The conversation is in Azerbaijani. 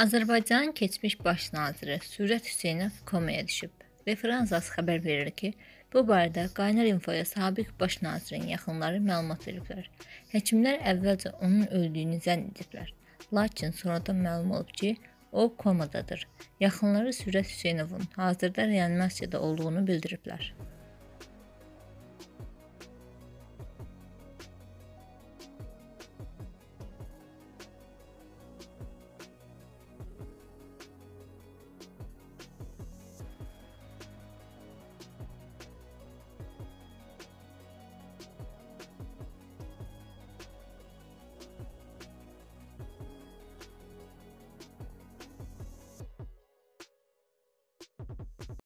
Azərbaycanın keçmiş baş naziri Sürət Hüseynov komaya düşüb. Referans xəbər verir ki, bu barədə Qaynar Infoya sabiq baş nazirin yaxınları məlumat veriblər. Həkimlər əvvəlcə onun öldüyünü zənn ediblər, lakin sonradan məlum olub ki, o komadadır. Yaxınları Sürət Hüseynovun hazırda reanimasiyada olduğunu bildiriblər.